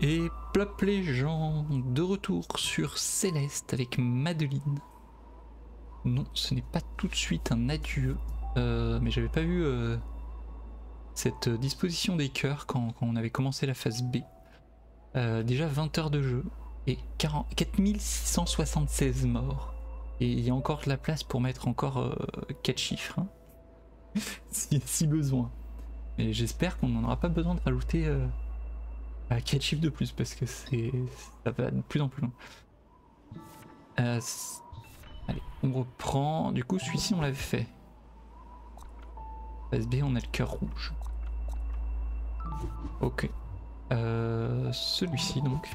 Et plop les gens, de retour sur Céleste avec Madeline. Non, ce n'est pas tout de suite un adieu, euh, mais j'avais pas vu euh, cette disposition des cœurs quand, on avait commencé la phase B. Euh, déjà 20 heures de jeu et 40, 4676 morts. Et il y a encore de la place pour mettre encore 4 chiffres, hein. si, si, besoin. Mais j'espère qu'on n'en aura pas besoin de rajouter à 4 chiffres de plus parce que c'est ça va de plus en plus loin. Euh, allez, on reprend. Du coup, celui-ci, on l'avait fait. Phase B, on a le cœur rouge. Ok. Euh, celui-ci, donc.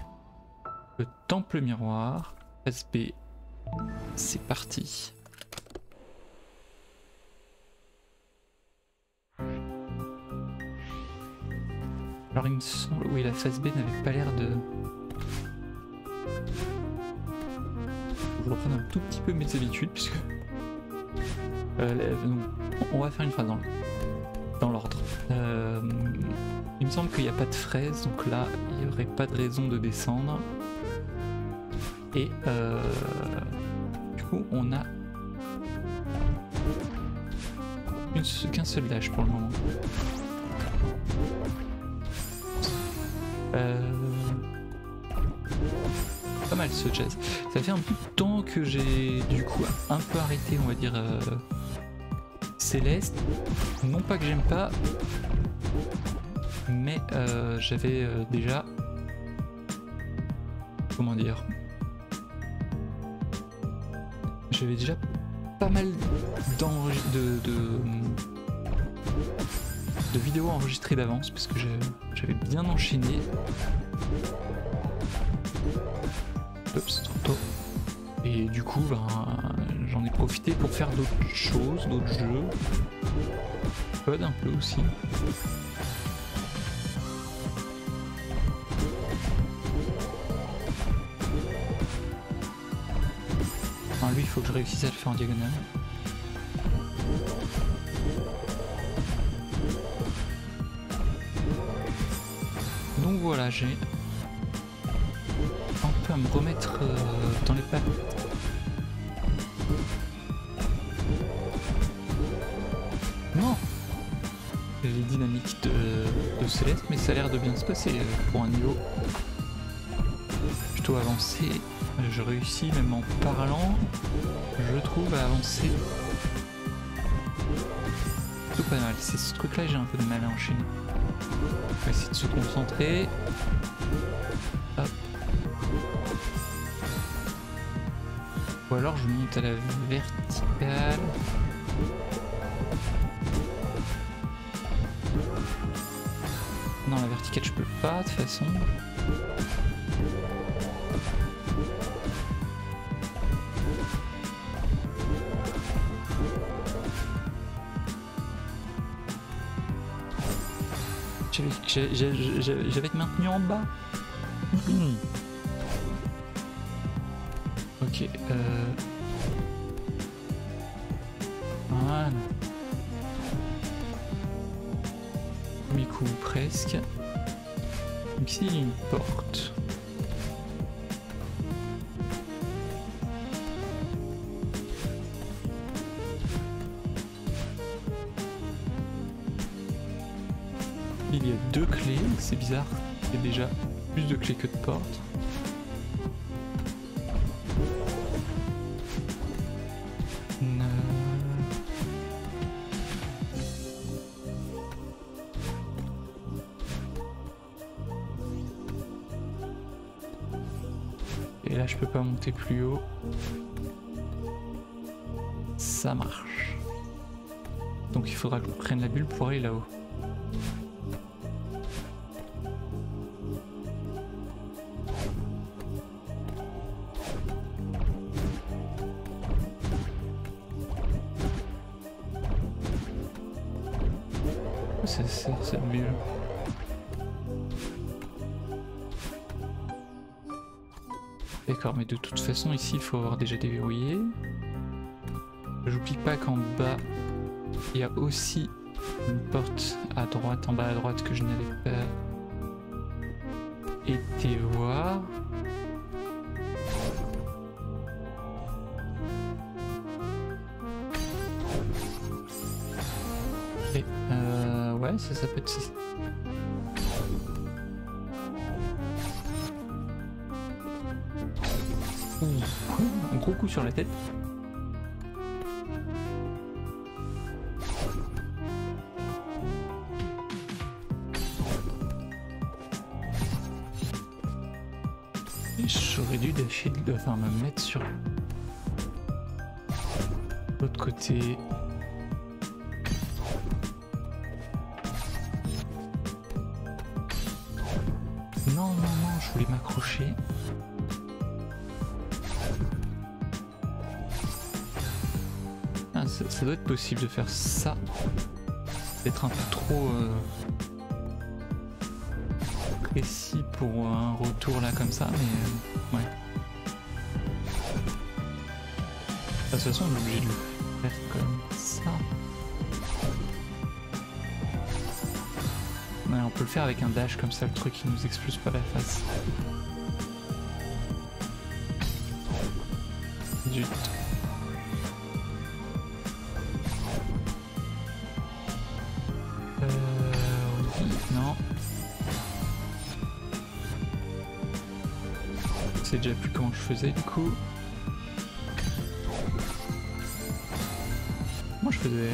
Le temple miroir. Phase B. C'est parti. Alors il me semble, oui la phase B n'avait pas l'air de... Je reprends un tout petit peu mes habitudes puisque... Euh, on va faire une phrase dans l'ordre. Euh, il me semble qu'il n'y a pas de fraise, donc là il n'y aurait pas de raison de descendre. Et euh, du coup on a qu'un seul dash pour le moment. Euh, pas mal ce jazz. Ça fait un peu de temps que j'ai du coup un peu arrêté, on va dire, euh, Céleste. Non pas que j'aime pas, mais euh, j'avais déjà... Comment dire J'avais déjà pas mal de, de de vidéos enregistrées d'avance parce que j'avais bien enchaîné. Trop tôt. Et du coup, ben, j'en ai profité pour faire d'autres choses, d'autres jeux. Un peu aussi. Enfin, lui, il faut que je réussisse à le faire en diagonale. Voilà, j'ai un peu à me remettre euh, dans les pattes. Non Les dynamiques de, Céleste, mais ça a l'air de bien se passer euh, pour un niveau plutôt avancé. Je réussis même en parlant, je trouve à avancer tout pas mal. C'est ce truc là j'ai un peu de mal à enchaîner. On va essayer de se concentrer. Ou alors je monte à la verticale. Non, la verticale je peux pas de toute façon. J'avais été maintenu en bas. ok. Euh... Voilà. Premier coup presque. ici il y a une porte. Bizarre. Il y a déjà plus de clés que de portes. Et là je peux pas monter plus haut. Ça marche. Donc il faudra que je prenne la bulle pour aller là-haut. De toute façon ici il faut avoir déjà déverrouillé. J'oublie pas qu'en bas il y a aussi une porte à droite, en bas à droite que je n'avais pas été voir. Et euh, ouais, ça, ça peut être... sur la tête. J'aurais dû lâcher, enfin me mettre sur l'autre côté. Non, non, non, je voulais m'accrocher. Ça, doit être possible de faire ça. D'être un peu trop euh, précis pour un retour là comme ça, mais euh, ouais. De toute façon, on est obligé de le faire comme ça. Ouais, on peut le faire avec un dash comme ça, le truc qui nous explose pas la face. Zut. Faisais du coup. Comment je faisais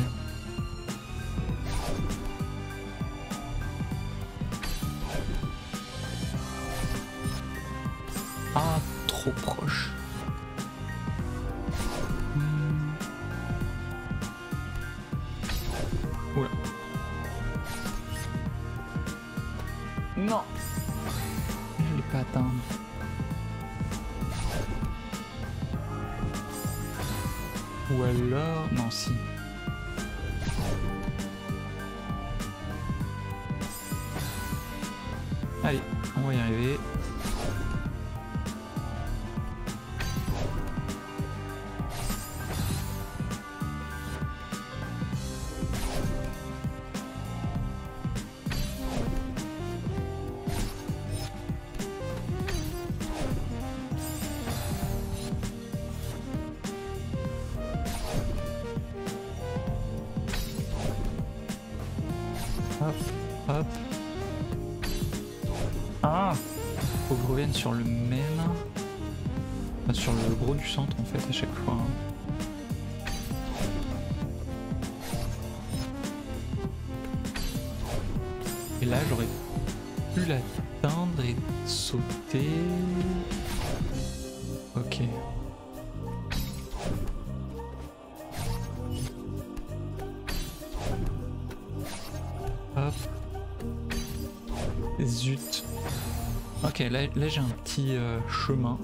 Là, j'ai un petit euh, chemin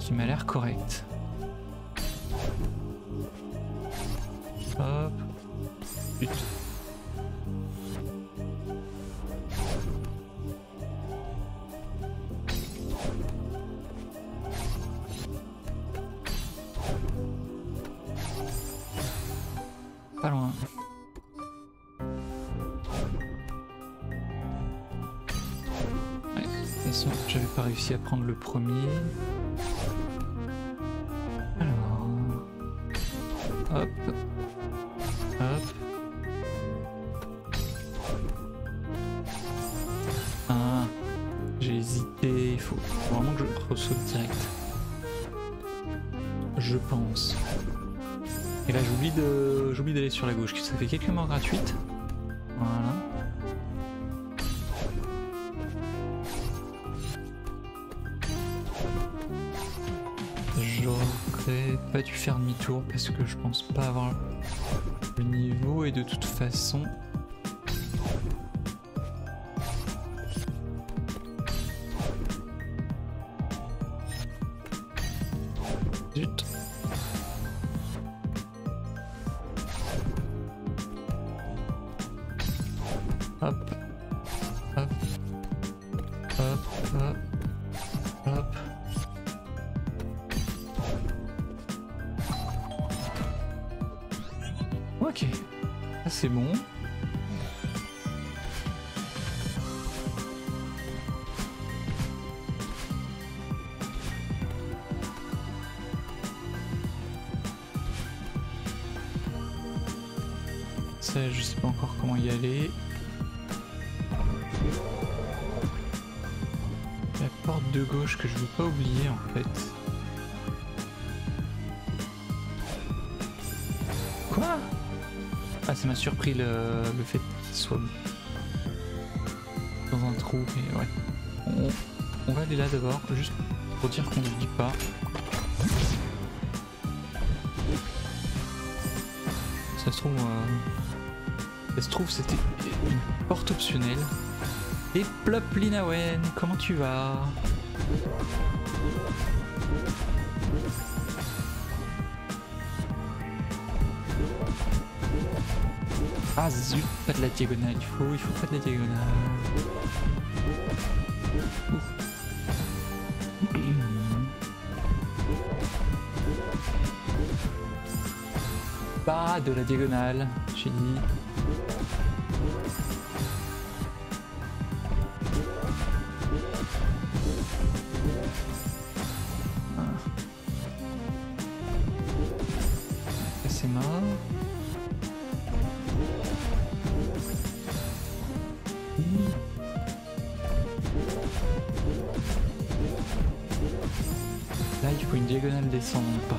qui m'a l'air correct. Hop. Zut. À prendre le premier. Alors. Hop. Hop. Ah. J'ai hésité. Il faut vraiment que je ressaute direct. Je pense. Et là j'oublie de j'oublie d'aller sur la gauche, ça fait quelques morts gratuites. Pas dû faire demi-tour parce que je pense pas avoir le niveau et de toute façon. Le, fait qu'il soit dans un trou, mais ouais. On, va aller là d'abord, juste pour dire qu'on n'oublie pas. Ça se trouve, euh, ça se trouve c'était une porte optionnelle. Et plop Linawen, comment tu vas? Ah pas de la diagonale, il faut, il faut pas de la diagonale. Pas de la diagonale, j'ai dit. Diagonale descendante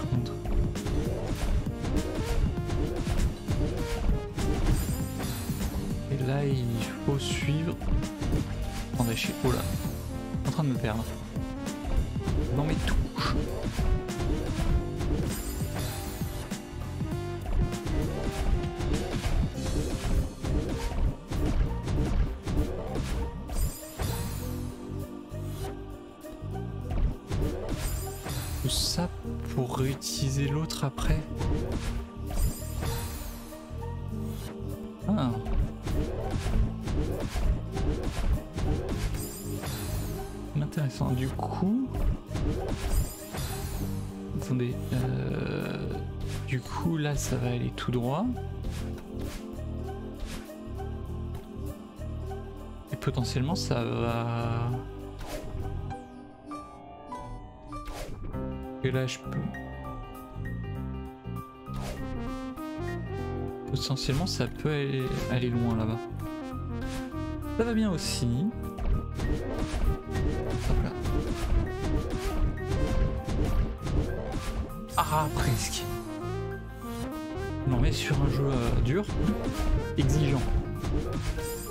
l'autre après. Ah. Intéressant. Du coup. Attendez. euh, Du coup, là, ça va aller tout droit. Et potentiellement, ça va. Et là, je peux. Potentiellement, ça peut aller, loin là-bas. Ça va bien aussi. Hop là. Ah, presque. Non, mais sur un jeu euh, dur, exigeant,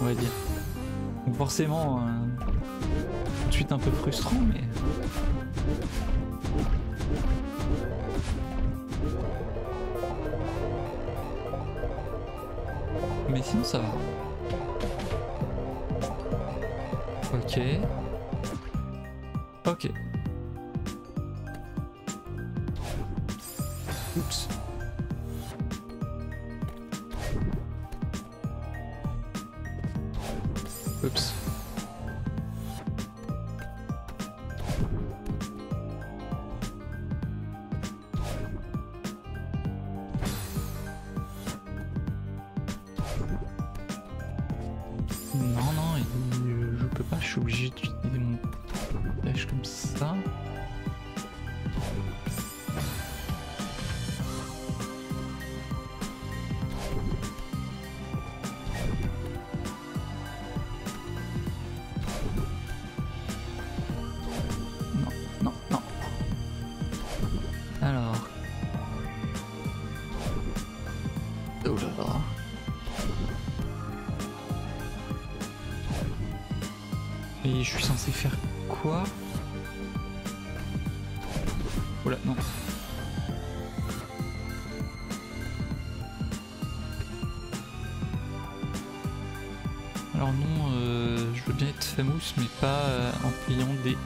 on va dire. Donc forcément, euh, tout de suite un peu frustrant, mais. Mais sinon Et je suis censé faire quoi? Oh là, non. Alors non, euh, je veux bien être famous, mais pas euh, en payant des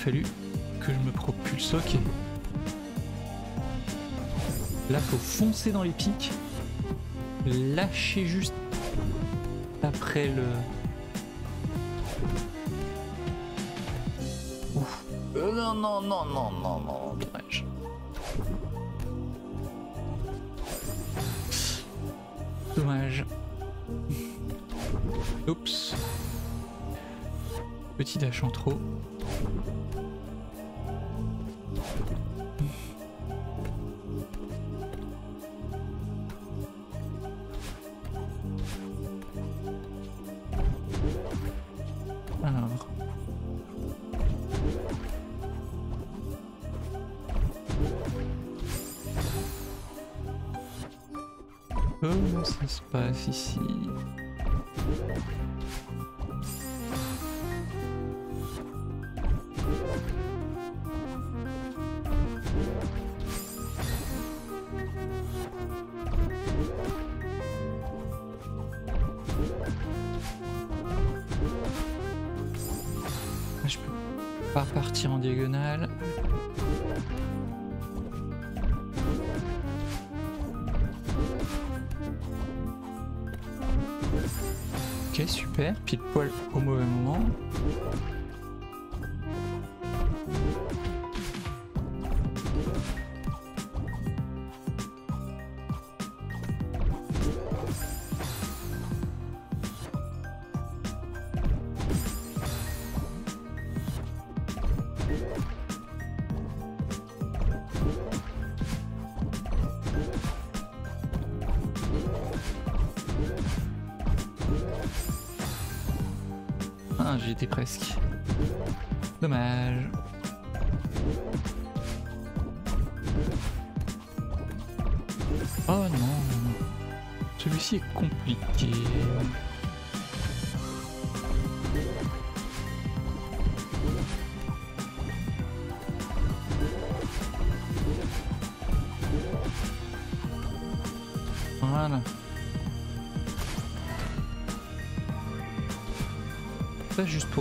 fallu que je me propulse, ok. Là faut foncer dans les pics lâcher juste après le... Euh, non, non, non, non, non, non, dommage. Dommage. Oups. Petit dash en trop. Ici. Je peux pas partir en diagonale. Super, pile poil au mauvais moment.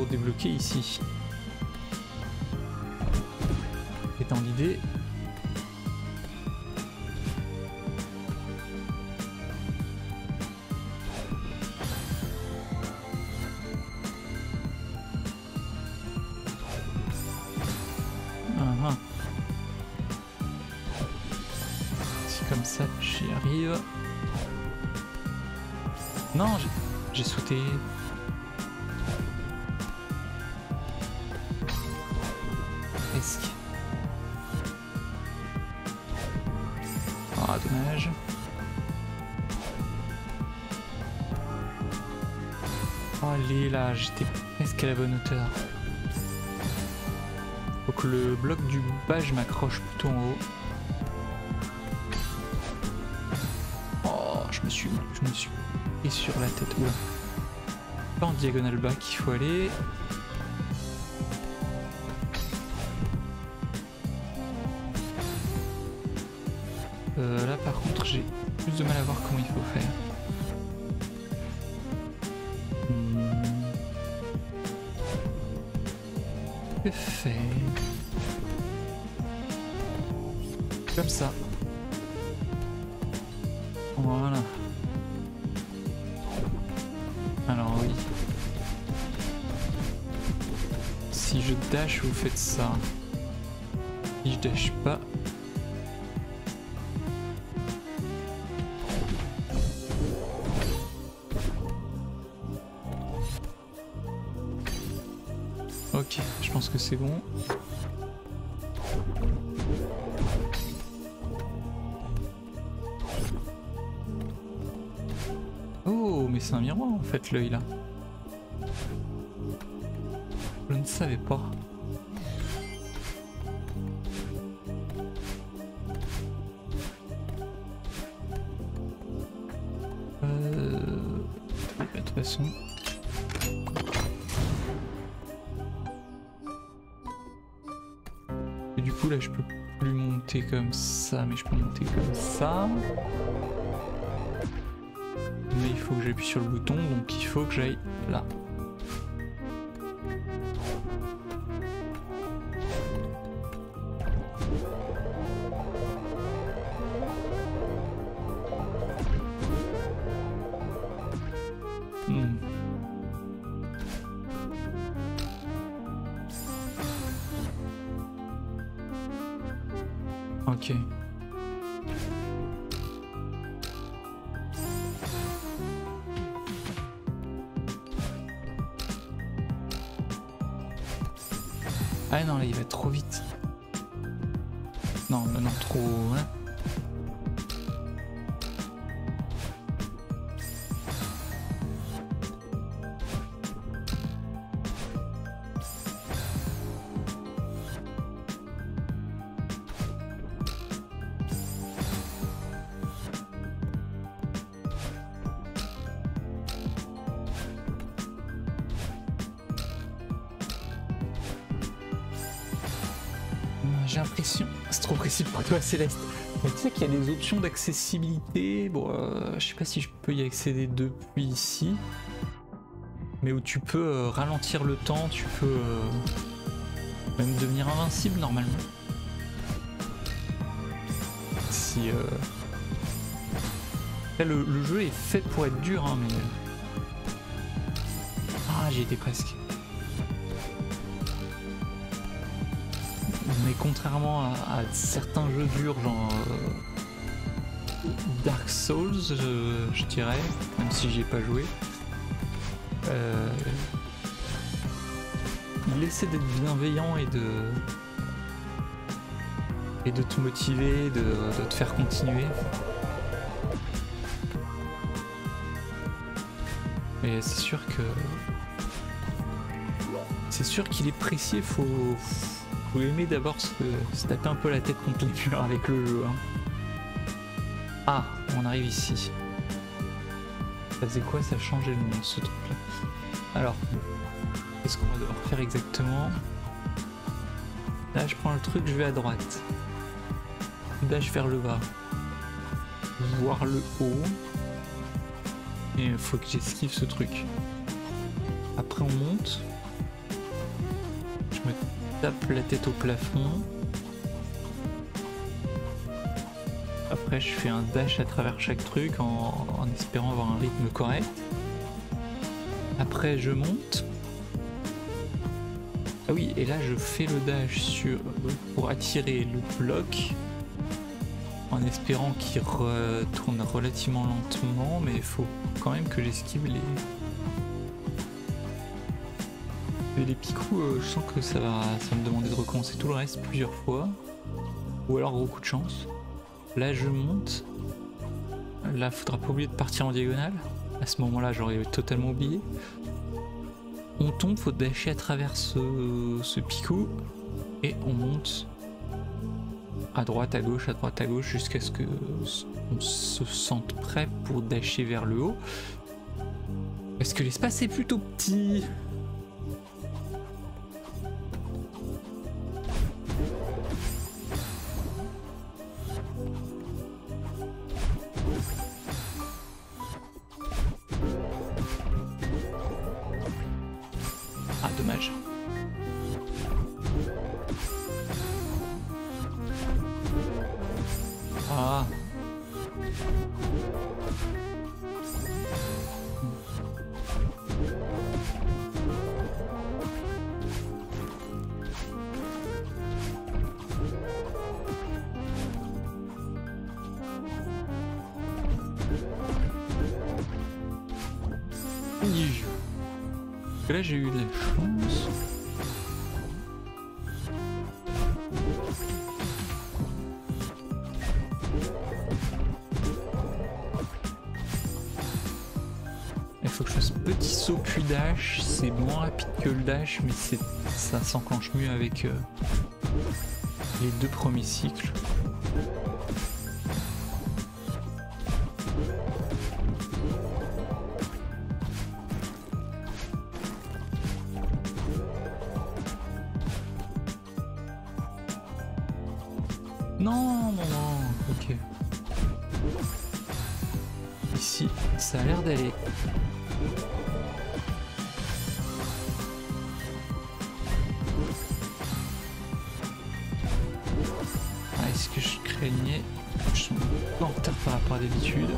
Débloquer ici. Hauteur. Faut que le bloc du bas, je m'accroche plutôt en haut. Oh, je me suis, je me suis pris sur la tête. Oula. Pas en diagonale bas qu'il faut aller. Euh, là par contre j'ai plus de mal à voir comment il faut faire. Comme ça. Voilà. Alors oui. Si je dash, vous faites ça. Si je dash pas, que c'est bon. Oh, mais c'est un miroir en fait l'œil là. Je ne savais pas. Comme ça, mais je peux monter comme ça. Mais il faut que j'appuie sur le bouton, donc il faut que j'aille là. Mais tu sais qu'il y a des options d'accessibilité. Bon, euh, je sais pas si je peux y accéder depuis ici. Mais où tu peux euh, ralentir le temps, tu peux euh, même devenir invincible normalement. Si. le, le jeu est fait pour être dur, hein, mais. Ah, j'y étais presque. Contrairement à, certains jeux durs, genre euh, Dark Souls, je, dirais, même si j'y ai pas joué, euh, il essaie d'être bienveillant et de et de te motiver, de, te faire continuer. Mais c'est sûr que c'est sûr qu'il est précis, faut faut aimer d'abord se, taper un peu la tête contre les murs avec le jeu. hein. Ah, on arrive ici. Ça faisait quoi Ça changeait le nom, ce truc là. Alors, qu'est-ce qu'on va devoir faire exactement? Là, je prends le truc, je vais à droite. Dash vers le bas. Voir le haut. Et il faut que j'esquive ce truc. Après, on monte. Je me tape la tête au plafond. Après, je fais un dash à travers chaque truc en, espérant avoir un rythme correct. Après, je monte. Ah oui, et là, je fais le dash sur, pour attirer le bloc en espérant qu'il retourne relativement lentement, mais il faut quand même que j'esquive les, Et les picous, euh, je sens que ça va, ça me demander de recommencer tout le reste plusieurs fois. Ou alors gros coup de chance. Là je monte. Là faudra pas oublier de partir en diagonale. À ce moment-là j'aurais totalement oublié. On tombe, faut dasher à travers ce, ce picou. Et on monte à droite, à gauche, à droite, à gauche, jusqu'à ce que on se sente prêt pour dasher vers le haut. Est-ce que l'espace est plutôt petit tâche, mais ça s'enclenche mieux avec euh, les deux premiers cycles. Non, non, non, ok. Ici, ça a l'air d'aller. Craignais Je suis en retard par rapport à d'habitude.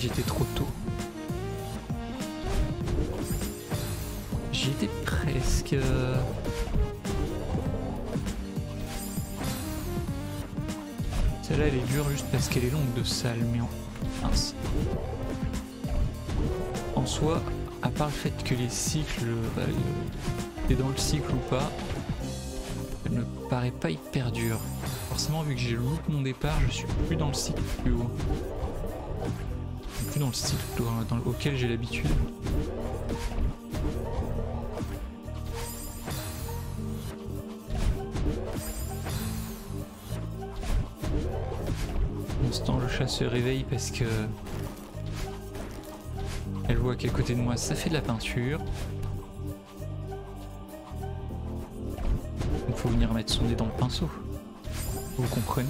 J'étais trop tôt. J'y étais presque. Celle-là, elle est dure juste parce qu'elle est longue de salle, mais en... En soi, à part le fait que les cycles, le- t'es dans le cycle ou pas, elle me paraît pas hyper dure. Forcément, vu que j'ai loupé mon départ, je suis plus dans le cycle plus haut. Dans le dans- auquel j'ai l'habitude. Temps, le chat se réveille parce que elle voit qu'à côté de moi, ça fait de la peinture. Il faut venir mettre son nez dans le pinceau. Vous comprenez?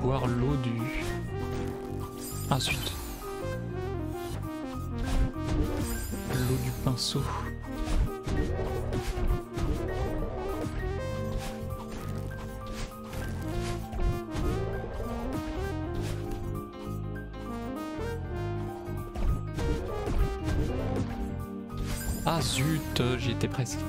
Boire l'eau du... Ah zut L'eau du pinceau. Ah zut, j'y étais presque.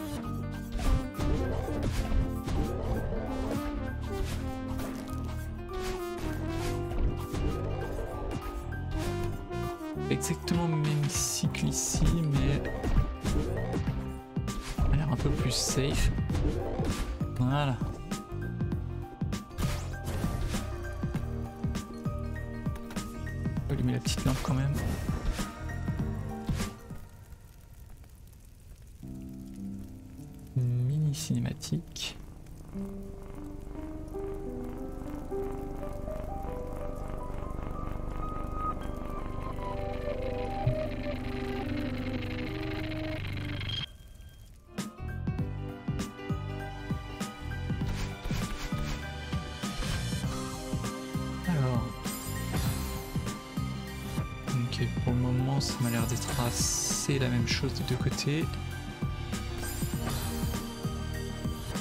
Des deux côtés.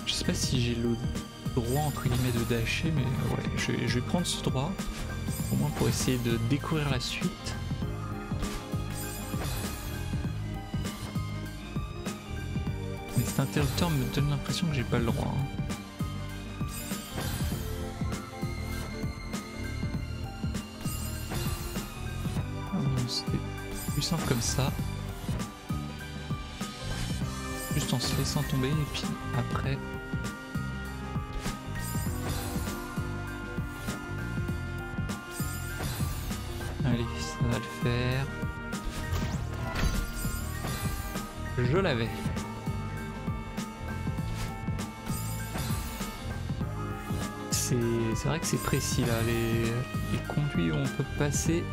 Je sais pas si j'ai le droit entre guillemets de dasher, mais ouais, je, vais- je vais prendre ce droit, au moins pour essayer de découvrir la suite. Mais cet interrupteur me donne l'impression que j'ai pas le droit. hein. Laissant tomber et puis après. Allez, ça va le faire. Je l'avais. c'est vrai que c'est précis là, les, les conduits où on peut passer.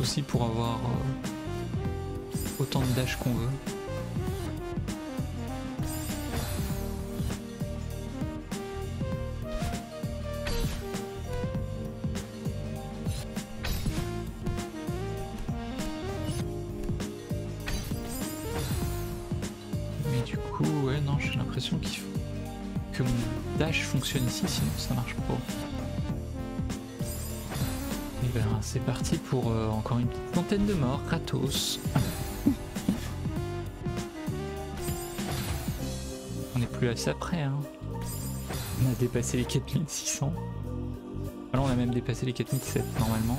Aussi pour avoir euh, autant de dash qu'on veut. Mais du coup, ouais, non, j'ai l'impression qu'il faut que mon dash fonctionne ici, sinon ça marche pas. Ben, c'est parti pour euh, encore une petite centaine de morts, gratos. On est plus à ça près, hein. On a dépassé les 4600. Alors on a même dépassé les 4007 normalement.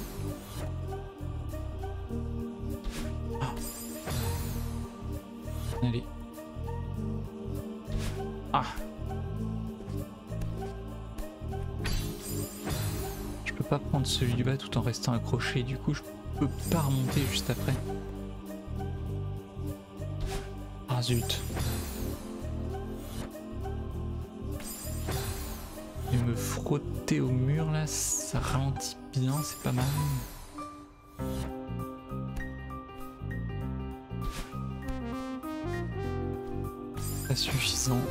En restant accroché, du coup je peux pas remonter juste après. Ah zut. Et me frotter au mur là, ça ralentit bien, c'est pas mal. Pas suffisant.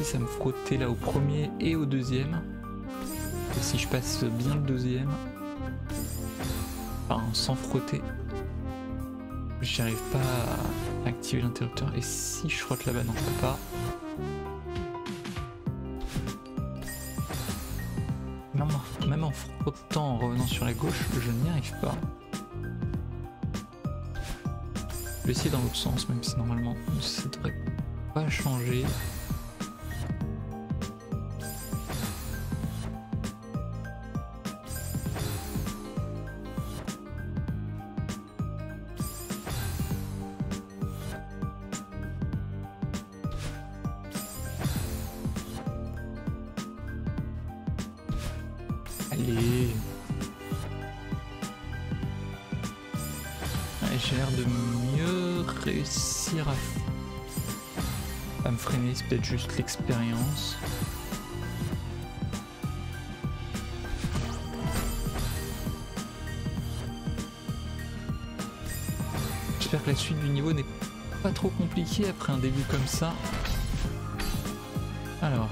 Réussisse à me frotter là au premier et au deuxième. Et si je passe bien le deuxième, enfin sans frotter, j'y arrive pas à activer l'interrupteur. Et si je frotte là-bas, non je peux pas. Même en frottant en revenant sur la gauche, je n'y arrive pas. Je vais essayer dans l'autre sens, même si normalement ça devrait pas changer. Juste l'expérience. J'espère que la suite du niveau n'est pas trop compliquée après un début comme ça. Alors.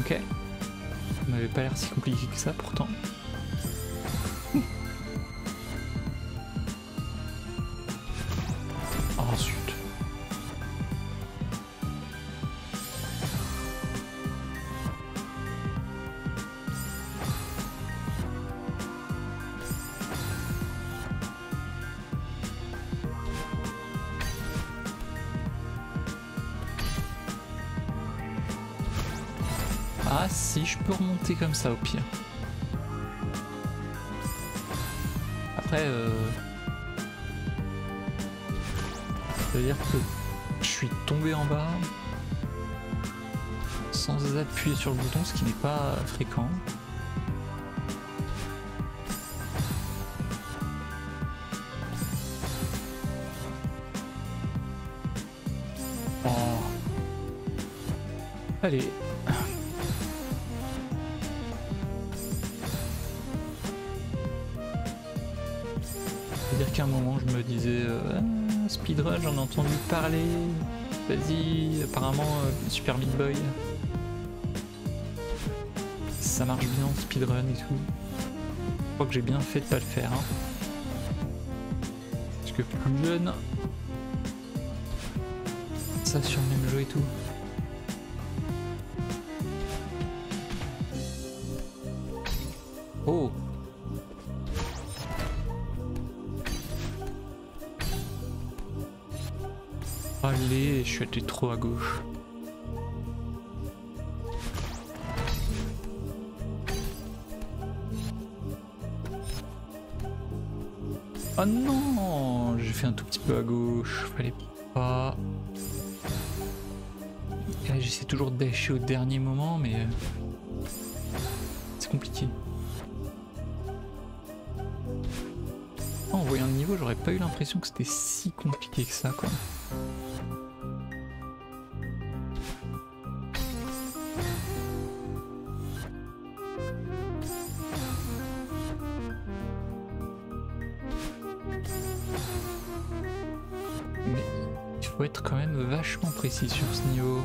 Ok. Ça m'avait pas l'air si compliqué que ça pourtant. comme ça au pire. Après, euh... ça veut dire que je suis tombé en bas sans appuyer sur le bouton, ce qui n'est pas fréquent. Entendu parler. Vas-y apparemment euh, Super Meat Boy. Ça marche bien en speedrun et tout. Je crois que j'ai bien fait de pas le faire hein. parce que plus jeune. Ça sur le même jeu et tout à gauche. Oh non J'ai fait un tout petit peu à gauche, fallait pas. J'essaie toujours de dasher au dernier moment, mais euh, c'est compliqué. en voyant le niveau, j'aurais pas eu l'impression que c'était si compliqué que ça, quoi. Précis sur ce niveau.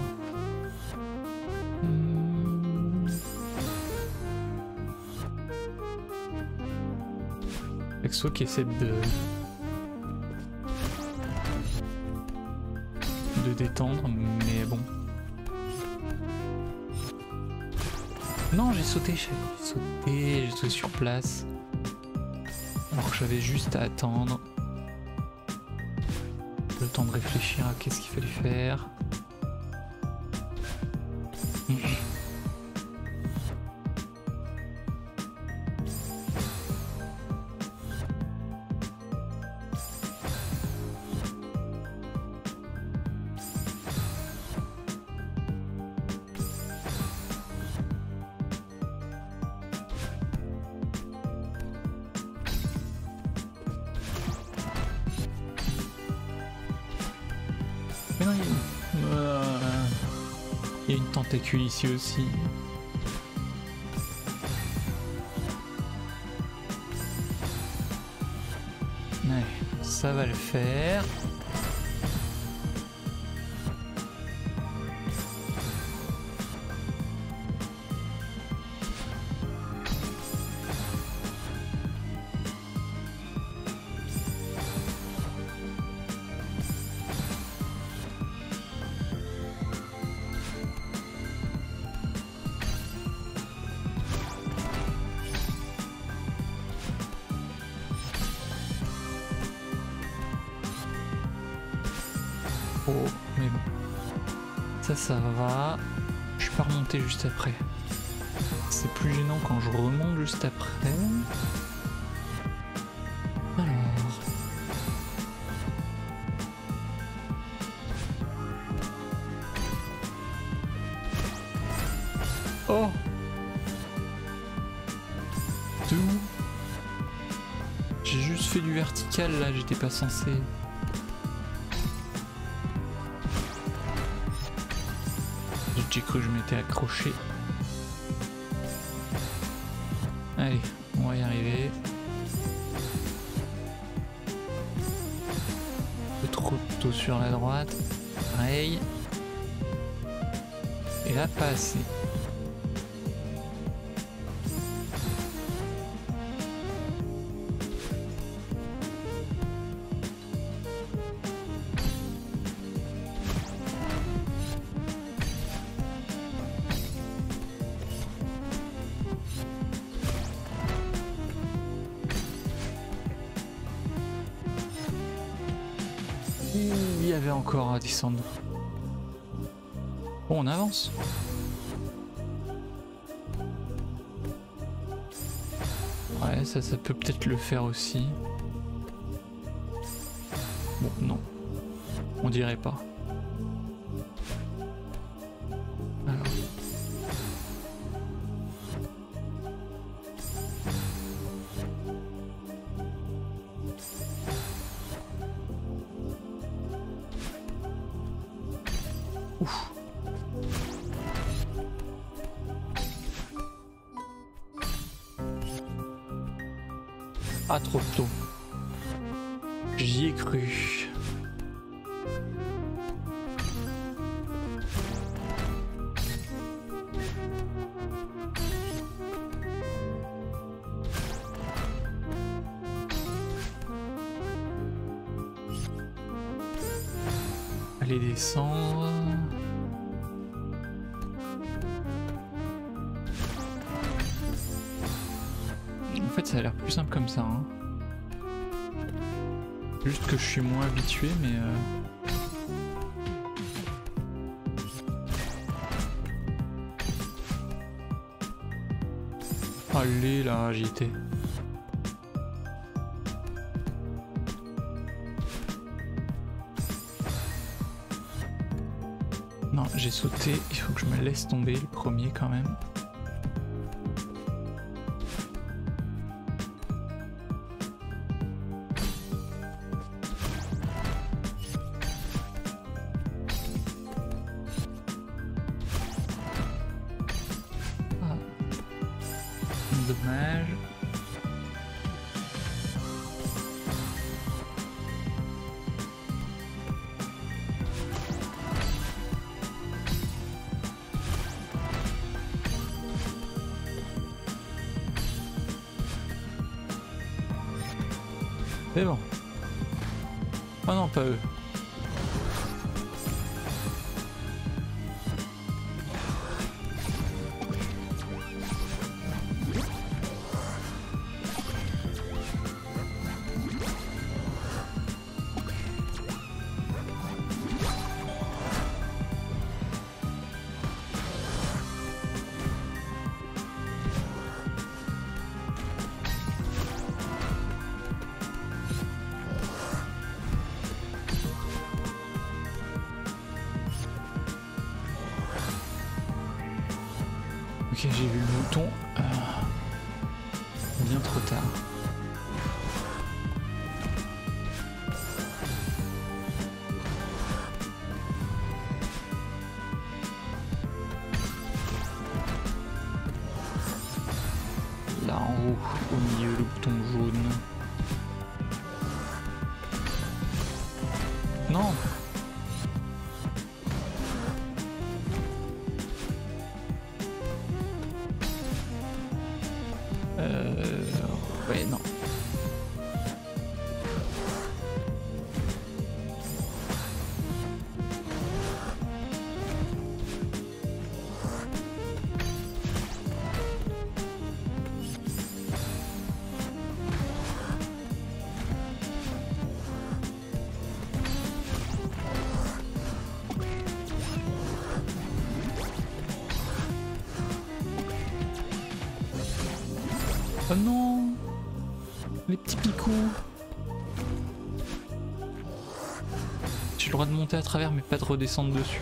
Hmm. Exo qui essaie de... de détendre, mais bon. Non, j'ai sauté, j'ai sauté, j'ai sauté sur place. Alors que j'avais juste à attendre. Le temps de réfléchir à qu'est-ce qu'il fallait faire. Ici aussi. Ouais, ça va le faire. Là, j'étais pas censé. J'ai cru que je m'étais accroché. Allez, on va y arriver. Un peu trop tôt sur la droite. Pareil. Et là, pas assez. Encore à descendre. Bon, on avance. Ouais, ça, ça peut peut-être le faire aussi. Bon, non. On dirait pas. moins habitué, mais... Euh, Allez, la agité. Non, j'ai sauté, il faut que je me laisse tomber le premier quand même. En haut, au milieu, le bouton jaune. À travers mais pas de redescendre dessus.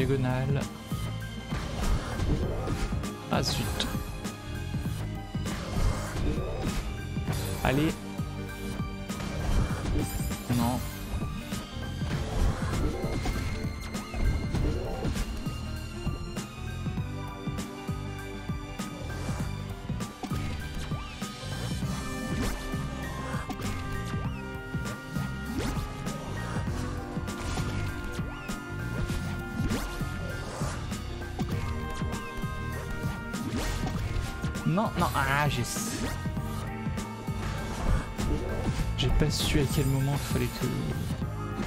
diagonale. Ah zut. Allez. Ah, j'ai... Pas su à quel moment il fallait que,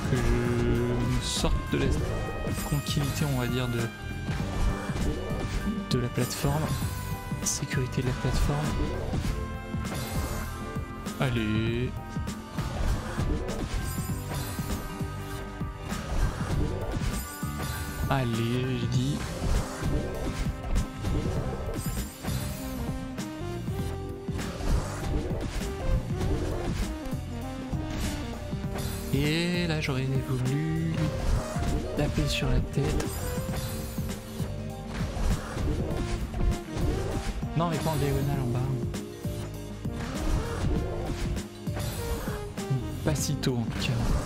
que je sorte de la tranquillité, on va dire, de, de la plateforme. Sécurité de la plateforme. Allez. Allez, j'ai dit. J'aurais voulu taper sur la tête. Non, mais pas en diagonale en bas. Pas si tôt en tout cas.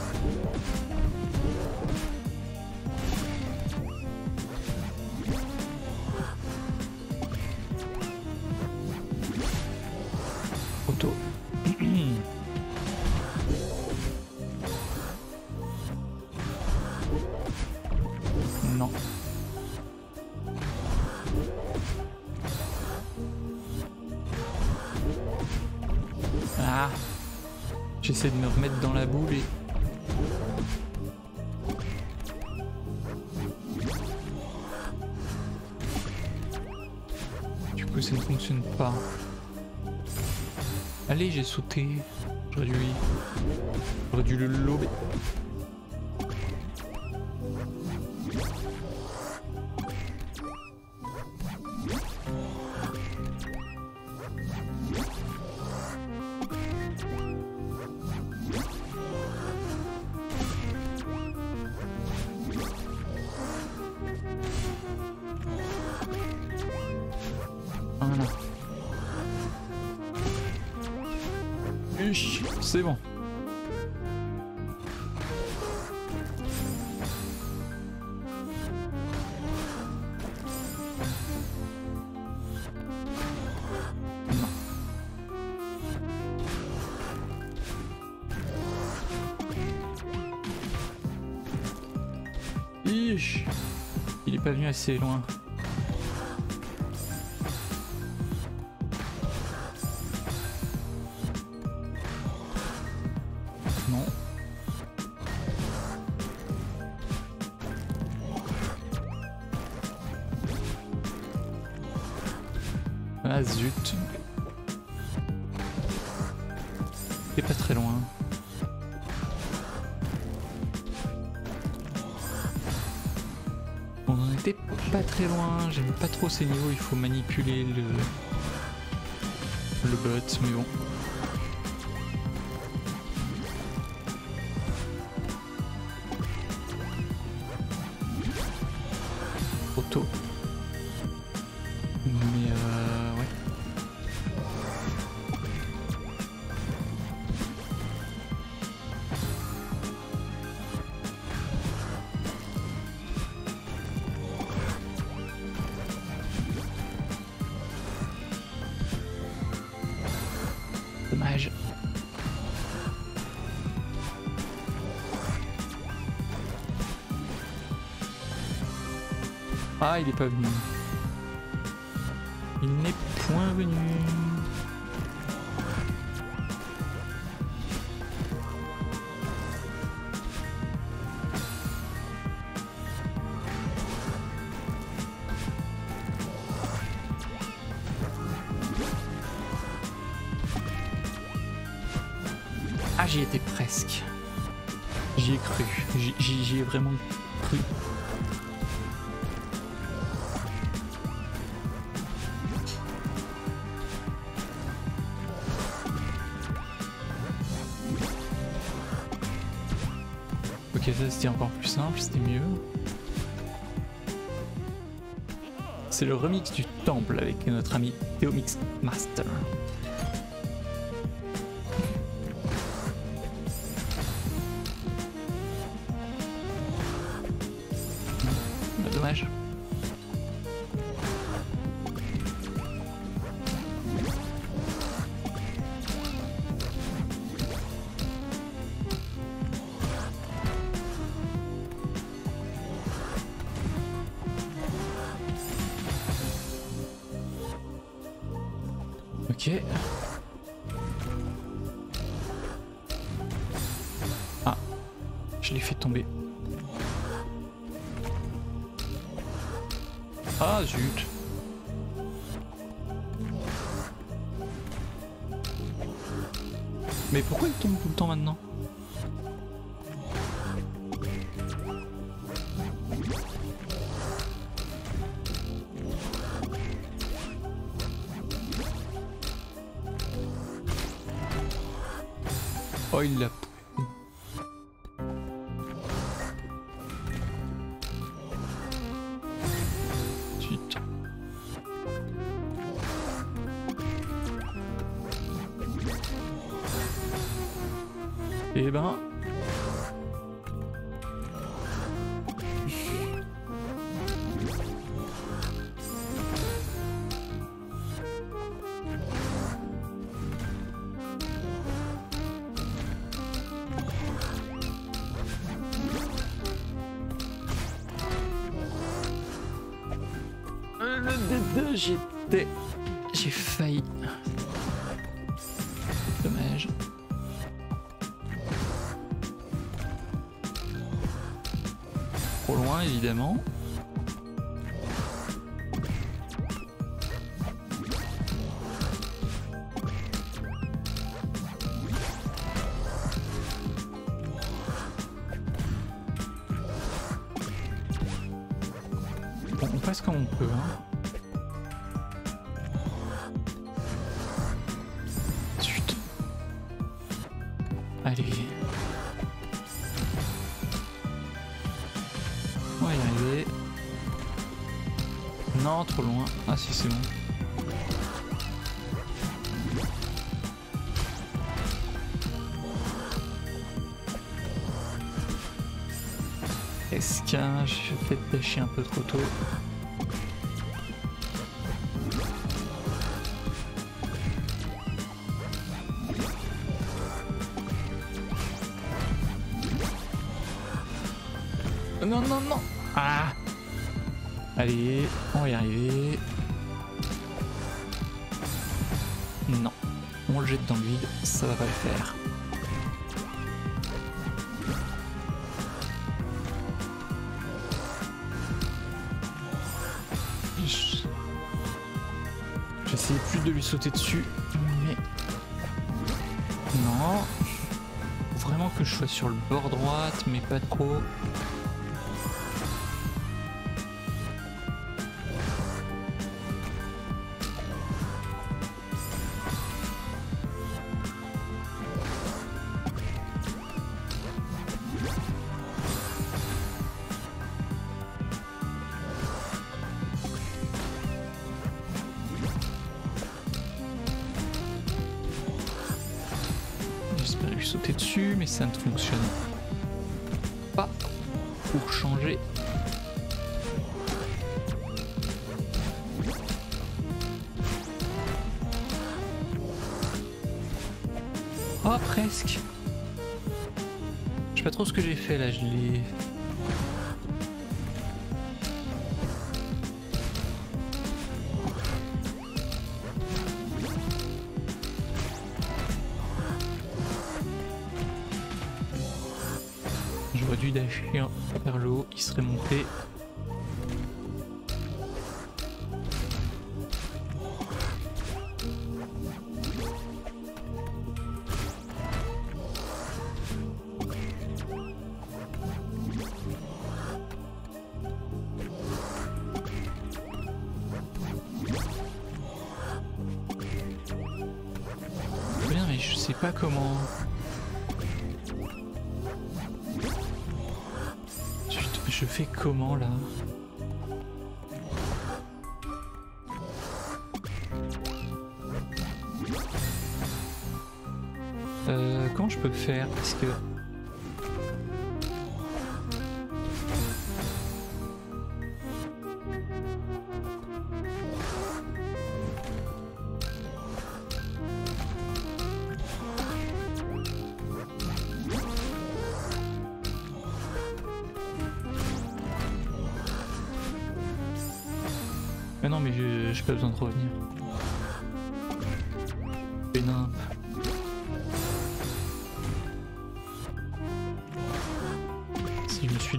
Allez j'ai sauté. J'aurais dû... J'aurais dû le lober. Voilà. C'est bon. Il est pas venu assez loin. Trop ces niveaux, il faut manipuler le, le bot, mais bon. Ah, il C'est le remix du temple avec notre ami Théomix Master. Ok. Ah, je l'ai fait tomber. Ah zut. Mais pourquoi il tombe tout le temps maintenant? Trop loin. Ah si, c'est bon. Est-ce que j'ai peut-être pêché un peu trop tôt? On va y arriver. Non, on le jette dans le vide, ça va pas le faire. J'essayais plus de lui sauter dessus, mais... Non. Vraiment que je sois sur le bord droite, mais pas trop. Fait là, je. Faire Parce que... Mais non, mais je- j'ai pas besoin de revenir.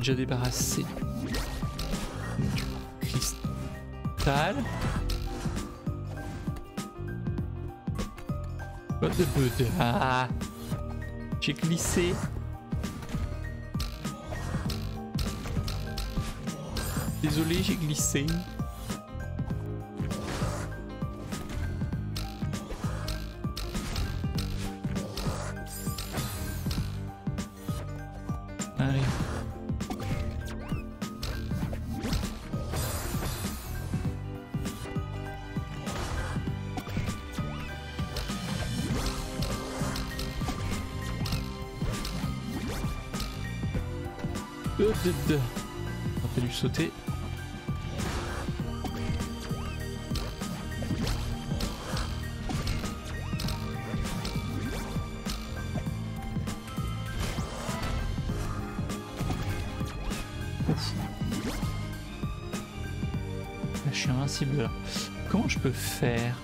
Déjà débarrassé du cristal. Ah, J'ai glissé. Désolé, j'ai glissé. Sauter. Ouf. Je suis invincible. Comment je peux faire?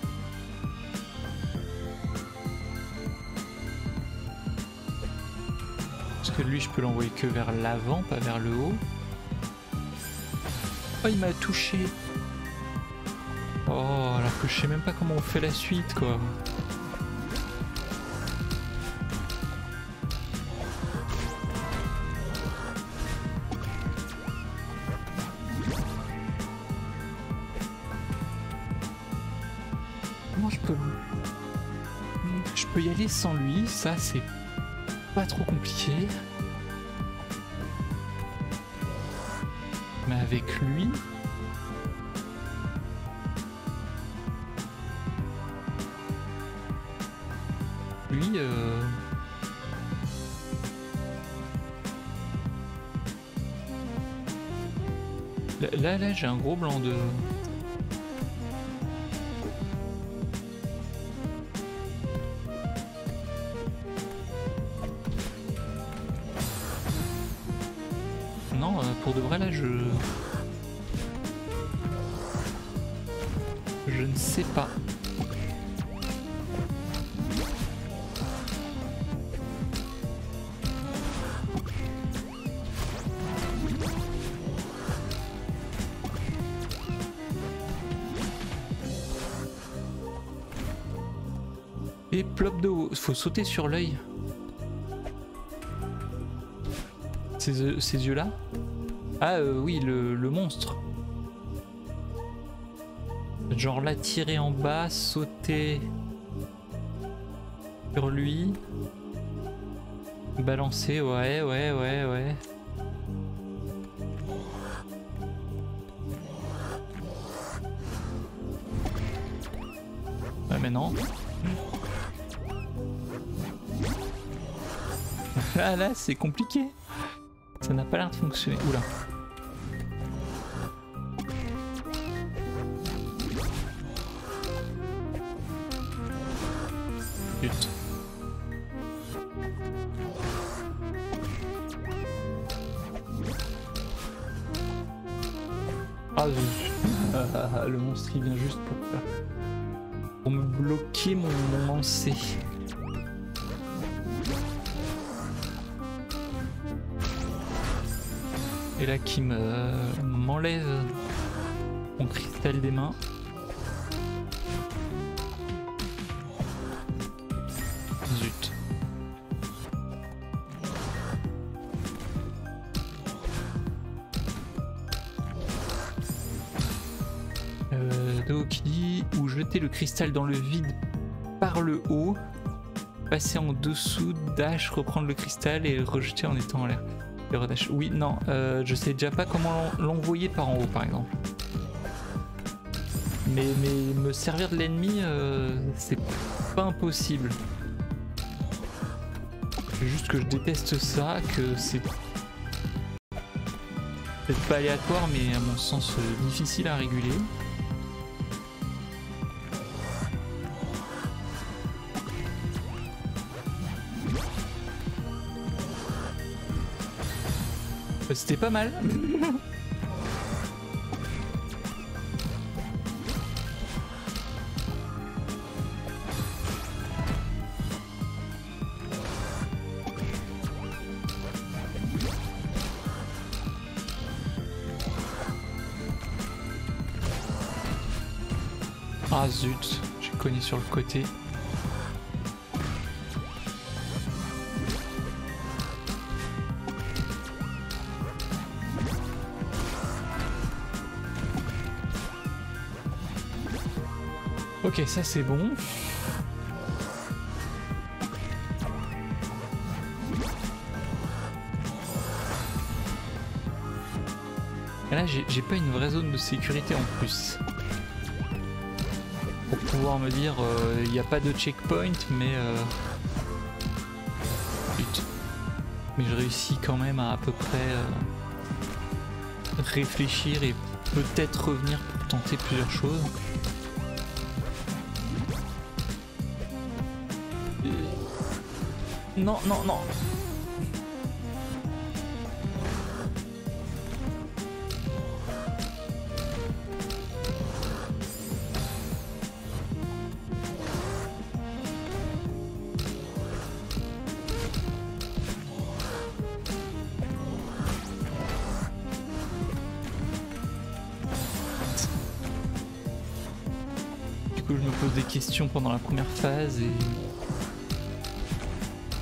Parce que lui, je peux l'envoyer que vers l'avant, pas vers le haut? Oh, il m'a touché. Oh, alors que je sais même pas comment on fait la suite, quoi. Comment je peux... Je peux y aller sans lui, ça c'est pas trop compliqué. Avec lui... Lui... Euh... Là, là, j'ai un gros blanc de... faut sauter sur l'œil. Ces, euh, ces yeux-là Ah euh, oui, le, le monstre. Genre là, tirer en bas, sauter sur lui. Balancer, ouais, ouais, ouais, ouais. Ouais, mais non. Là, là, c'est compliqué. Ça n'a pas l'air de fonctionner. Oula. Zut. Ah, zut. Ah, le monstre il vient juste pour, pour me bloquer mon, mon lancer. Et là qui me m'enlève mon cristal des mains. Zut. Euh, Do qui dit ou jeter le cristal dans le vide par le haut, passer en dessous, dash, reprendre le cristal et rejeter en étant en l'air. Oui, non, euh, je sais déjà pas comment l'envoyer par en haut par exemple. Mais, mais me servir de l'ennemi, euh, c'est pas impossible. C'est juste que je déteste ça, que c'est peut-être pas aléatoire, mais à mon sens euh, difficile à réguler. c'était pas mal. ah zut, j'ai cogné sur le côté. Ok, ça c'est bon. Là, j'ai pas une vraie zone de sécurité en plus. Pour pouvoir me dire, il n'y a pas de checkpoint, mais... Euh... Mais je réussis quand même à à peu près euh, réfléchir et peut-être revenir pour tenter plusieurs choses. Non, non, non. Du coup, je me pose des questions pendant la première phase et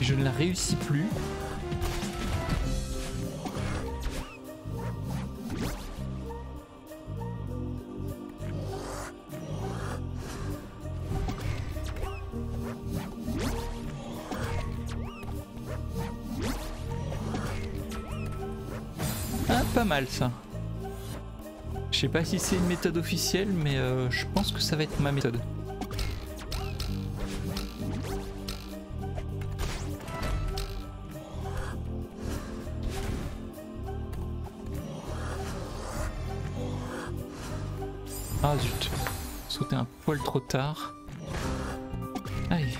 je ne la réussis plus. Ah, pas mal ça. Je sais pas si c'est une méthode officielle, mais euh, je pense que ça va être ma méthode. Trop tard. Aïe.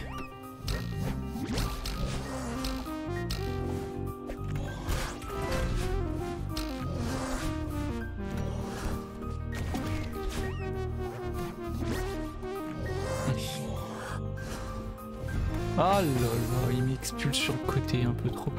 Ah là là, il m'expulse sur le côté un peu trop.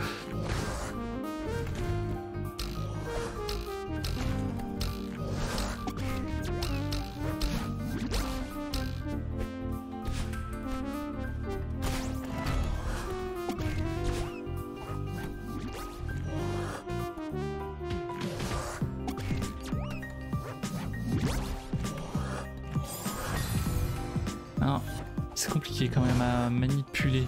Quand même à manipuler.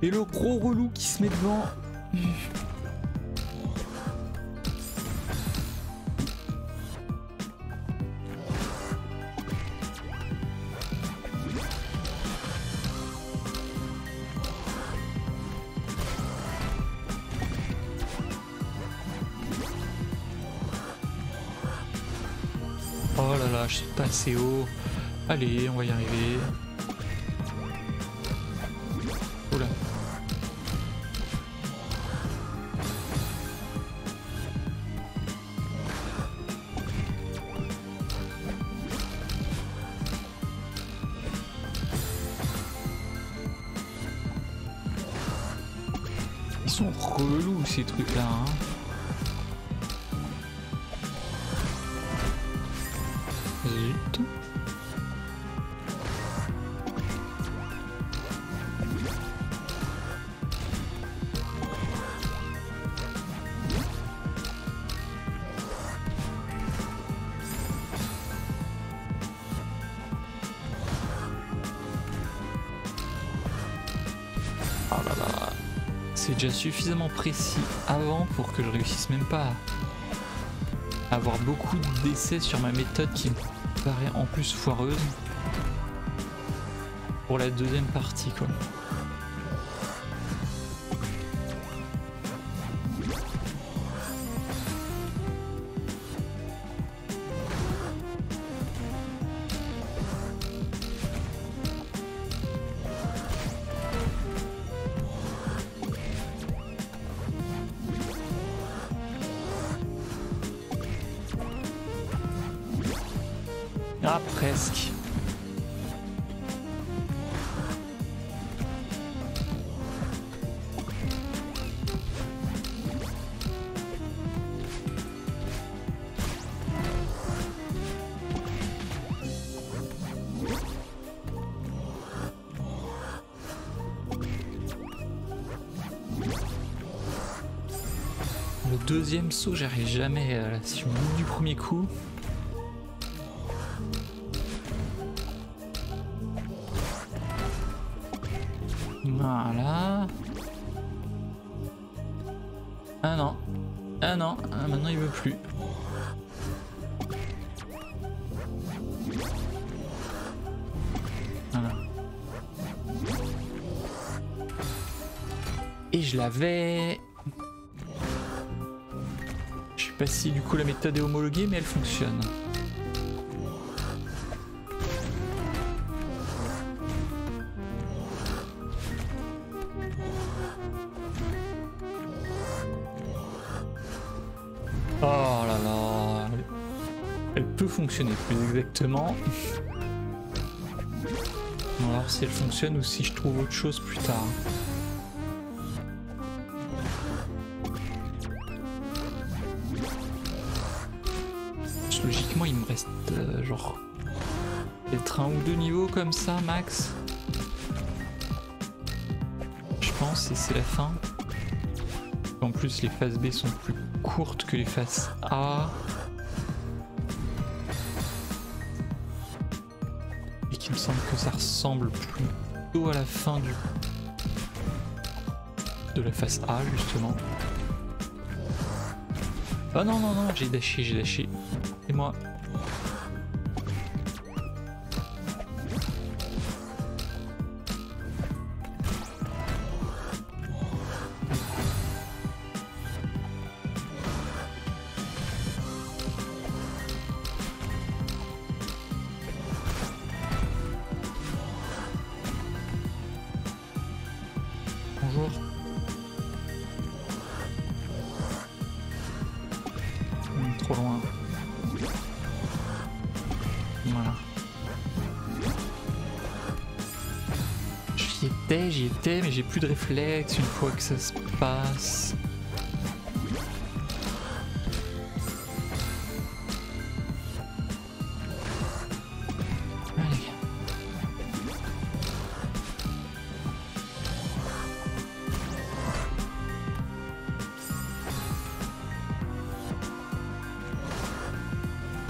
Et le gros relou qui se met devant. Allez, on va y arriver. Ils sont relous ces trucs là. Hein. Suffisamment précis avant pour que je réussisse même pas à avoir beaucoup d'essais sur ma méthode qui me paraît en plus foireuse pour la deuxième partie quoi. J'arrive jamais à la suite du premier coup. Voilà. Ah non. Ah non, ah, maintenant il veut plus. Voilà. Et je l'avais. Pas si du coup la méthode est homologuée, mais elle fonctionne. Oh là là. Elle peut fonctionner plus exactement. On va voir si elle fonctionne ou si je trouve autre chose plus tard. Logiquement, il me reste euh, genre peut-être un ou deux niveaux comme ça, max. Je pense, et c'est la fin. En plus, les phases B sont plus courtes que les phases A. Et qu'il me semble que ça ressemble plutôt à la fin du de la phase A justement. Oh non non non, j'ai dashé, j'ai dashé. Et mais j'ai plus de réflexe une fois que ça se passe.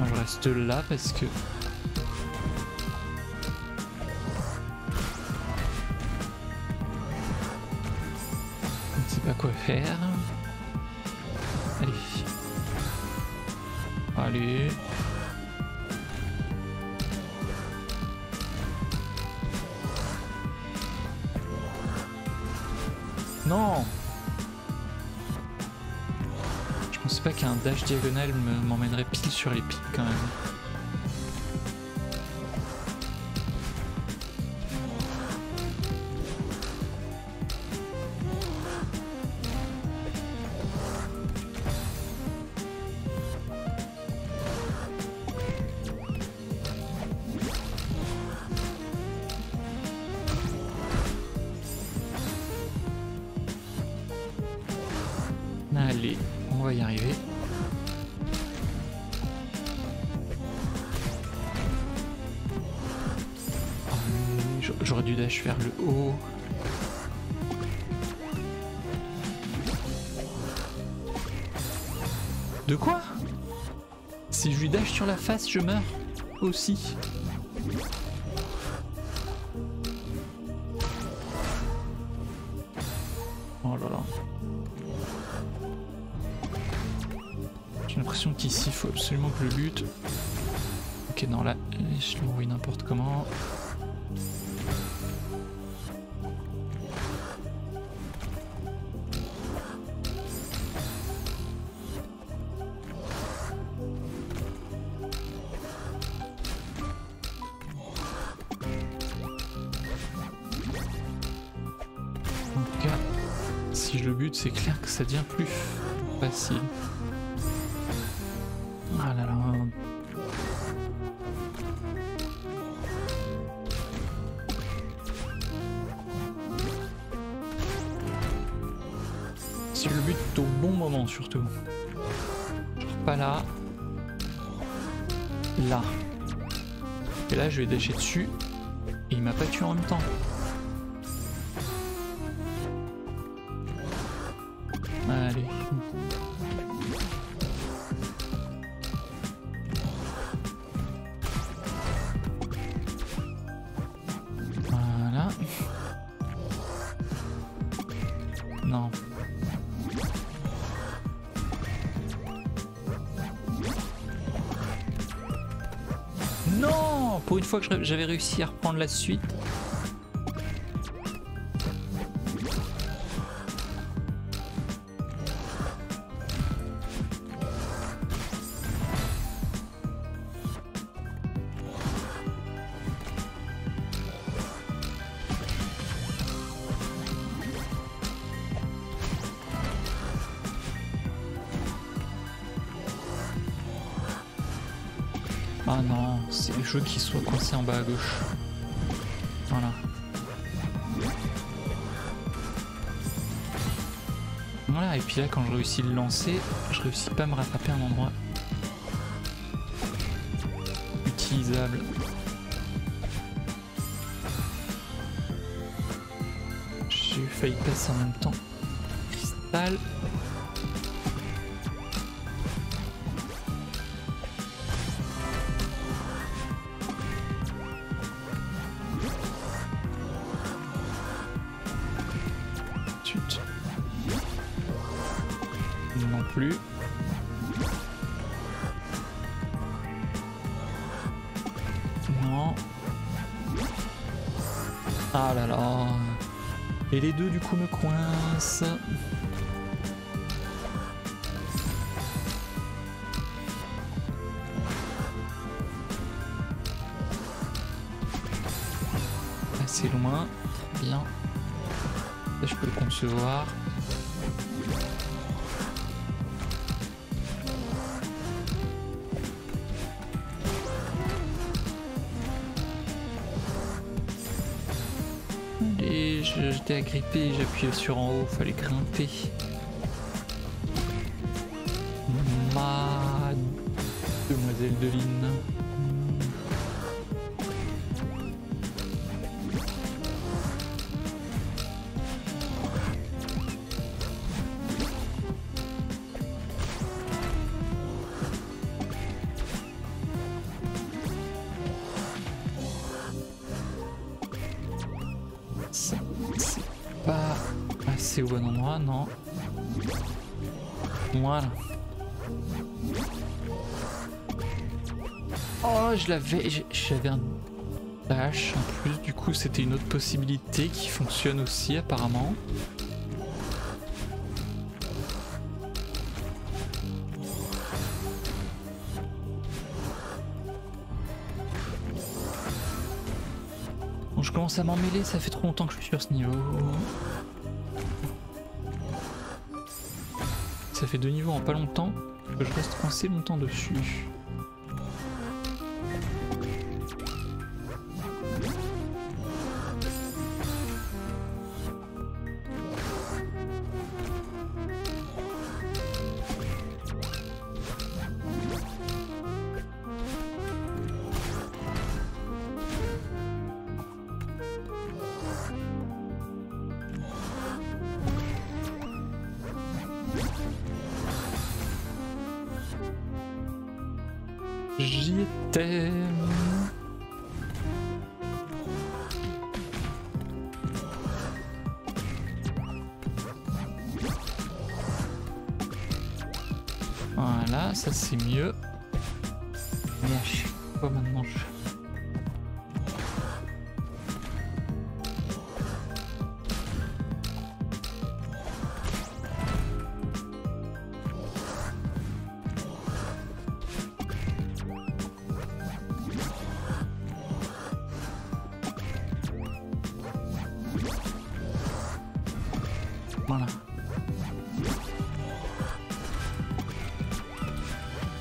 Je reste là parce que Allez. Allez. Non Je pensais pas qu'un dash diagonal me- m'emmènerait pile sur les pics quand même. Je meurs aussi. Oh là là. J'ai l'impression qu'ici, il faut absolument que le bute. Ok, non, là, je l'envoie n'importe comment. ça devient plus facile. Ah là là. Si le but au bon moment surtout. Pas là. Là. Et là je vais décher dessus. Et il m'a pas tué en même temps. Fois que j'avais réussi à reprendre la suite. Non, c'est le jeu qui soit coincé en bas à gauche. Voilà. Voilà, et puis là quand je réussis le lancer, je réussis pas à me rattraper à un endroit utilisable. J'ai failli passer en même temps. Et les deux du coup me coincent. Assez loin, bien. Là je peux le concevoir. Agrippé, j'appuyais sur en haut, fallait grimper. J'avais un dash en plus, du coup c'était une autre possibilité qui fonctionne aussi apparemment. Bon, je commence à m'en mêler, ça fait trop longtemps que je suis sur ce niveau. Ça fait deux niveaux en pas longtemps que je reste coincé longtemps dessus.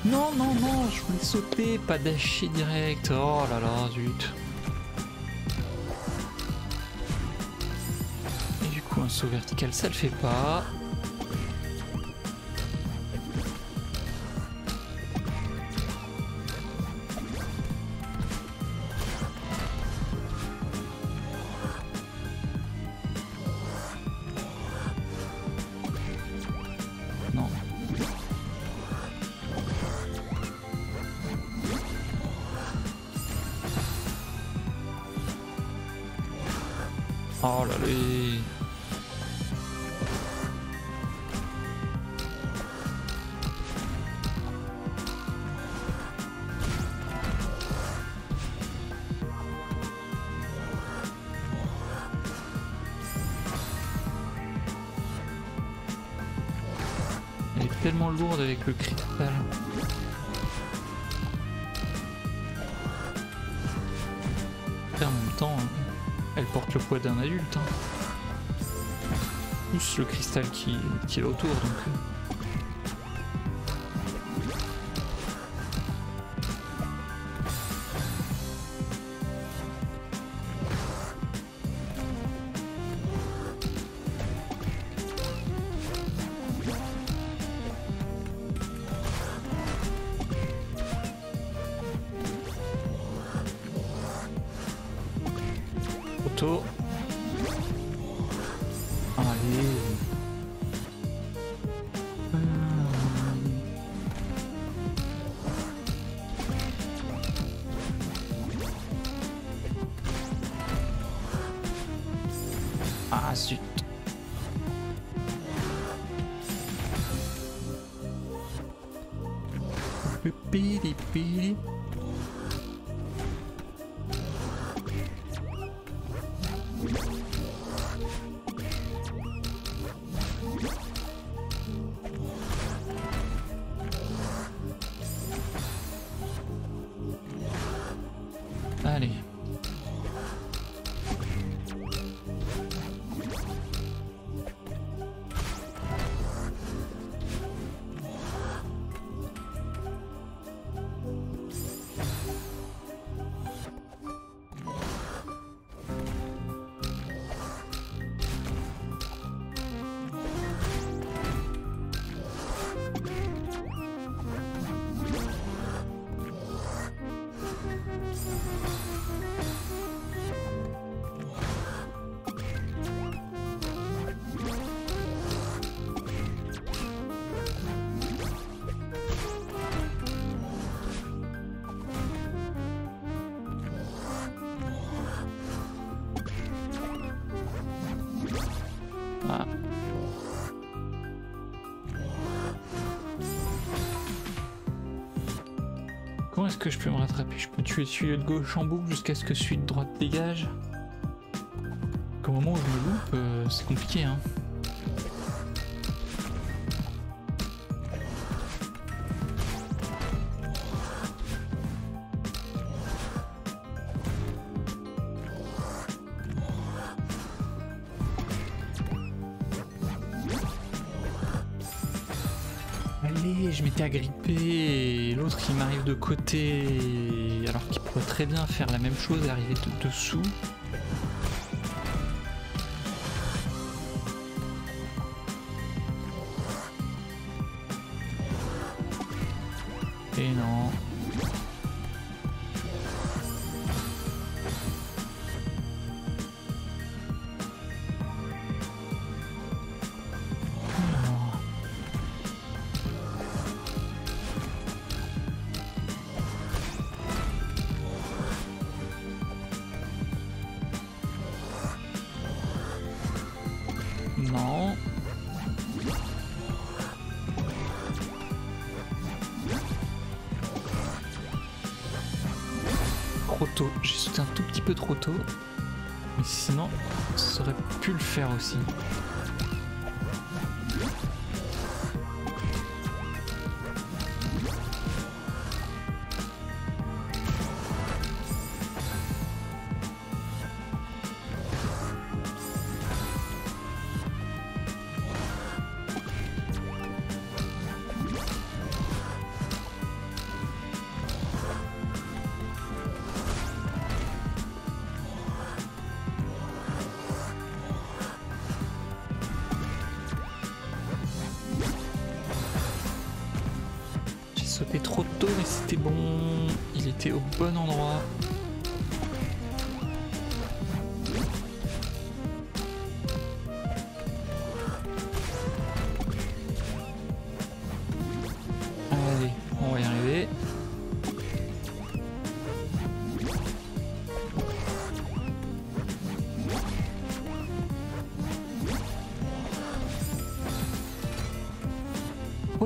Non, non, non, je voulais sauter, pas dasher direct. Oh là là, zut. Et du coup, un saut vertical, ça le fait pas. Qui, qui est autour, donc. Est-ce que je peux me rattraper? Je peux tuer celui de gauche en boucle jusqu'à ce que celui de droite dégage? Qu'au moment où je me loupe, euh, c'est compliqué hein. Allez, je m'étais agrippé qui m'arrive de côté alors qu'il pourrait très bien faire la même chose et arriver de dessous.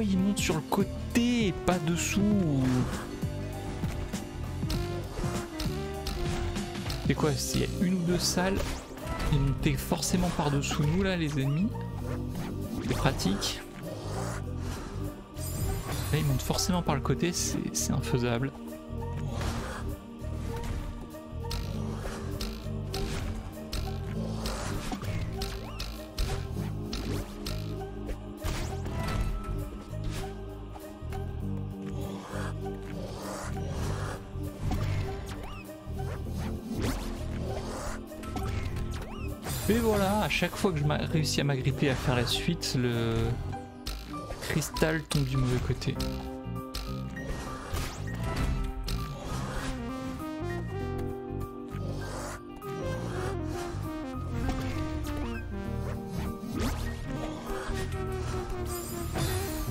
Pourquoi il monte sur le côté et pas dessous C'est quoi S'il y a une ou deux salles, ils montaient forcément par-dessous nous là, les ennemis. C'est pratique. Là, ils montent forcément par le côté, c'est infaisable. Chaque fois que je réussis à m'agripper à faire la suite, le cristal tombe du mauvais côté. De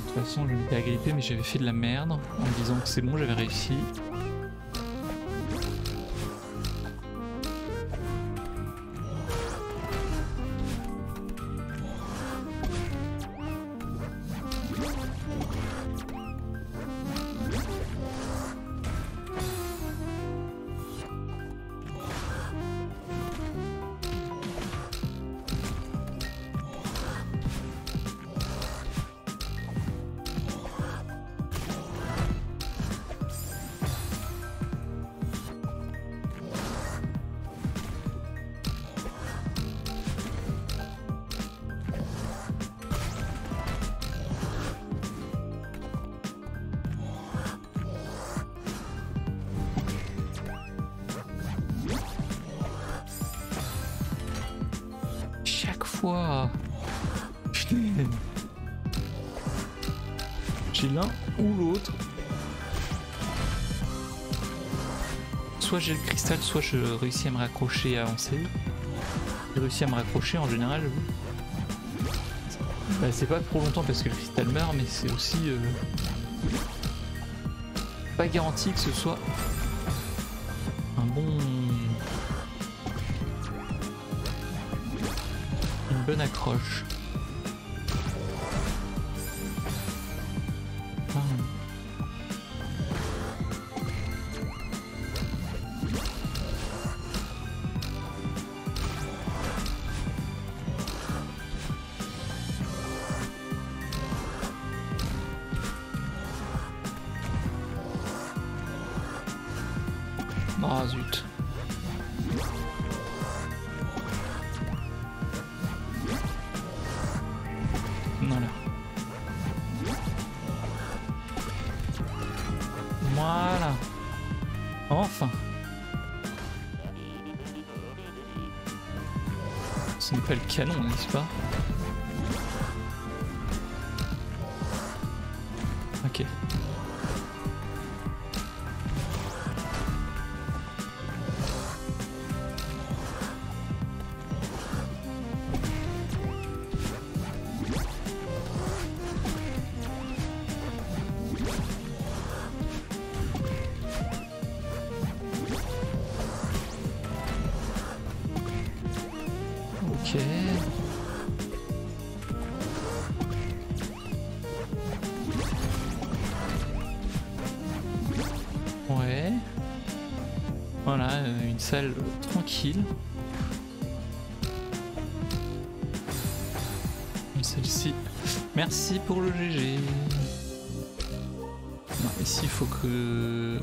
toute façon, je m'étais agrippé, mais j'avais fait de la merde en me disant que c'est bon, j'avais réussi. Soit je réussis à me raccrocher et avancer. J'ai réussi à me raccrocher en général. Bah, c'est pas trop longtemps parce que le cristal meurt, mais c'est aussi euh, pas garanti que ce soit un bon une bonne accroche. Ah zut. Voilà. Voilà. Enfin. Ce n'est pas le canon, n'est-ce pas? Salle tranquille. Celle-ci. Merci pour le GG. Ici, il faut que...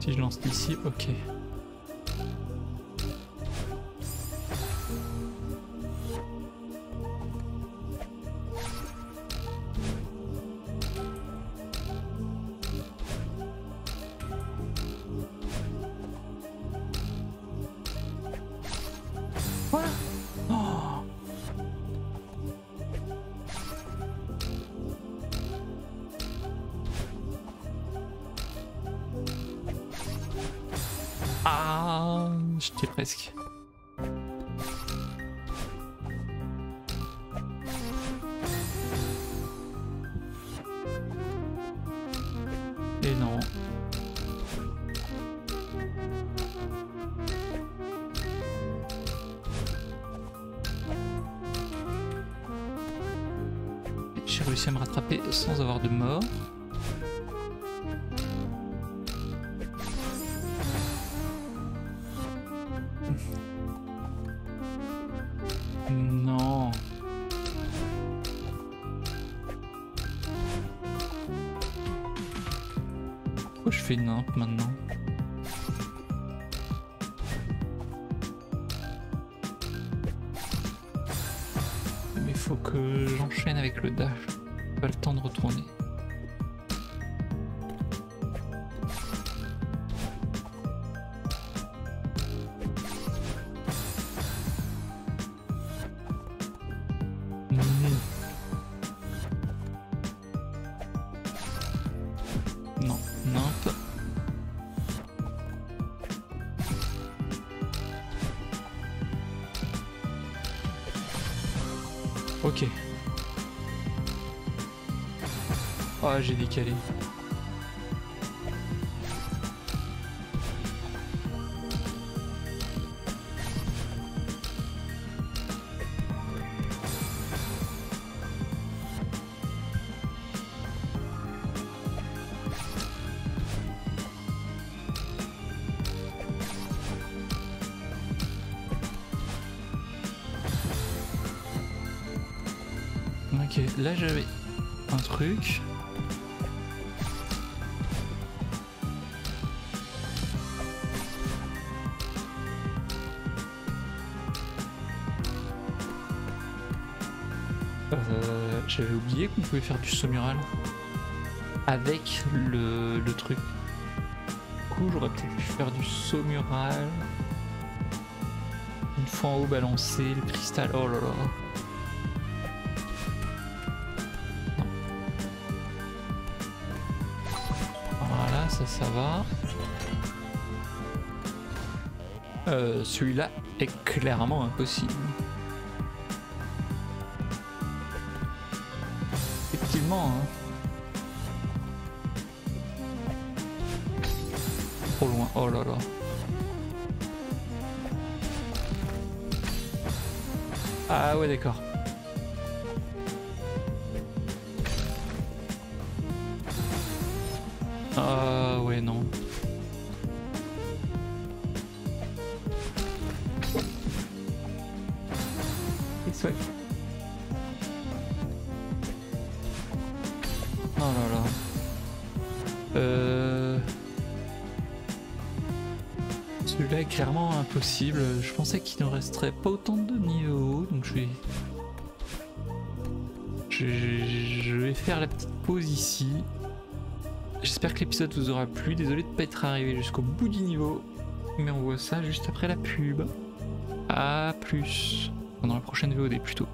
Si je lance d'ici, ok. Faut que j'enchaîne avec le dash. Pas le temps de retourner. J'ai décalé. Ok, là j'avais faire du saut mural avec le, truc. Du coup, j'aurais peut-être pu faire du saut mural. Une fois en haut balancé, le cristal. Oh là là. Voilà, ça, ça va. Euh, Celui-là est clairement impossible. Je pensais qu'il ne resterait pas autant de niveaux, donc je vais... Je, je vais faire la petite pause ici. J'espère que l'épisode vous aura plu. Désolé de ne pas être arrivé jusqu'au bout du niveau. Mais on voit ça juste après la pub. A plus. Dans la prochaine VOD plutôt.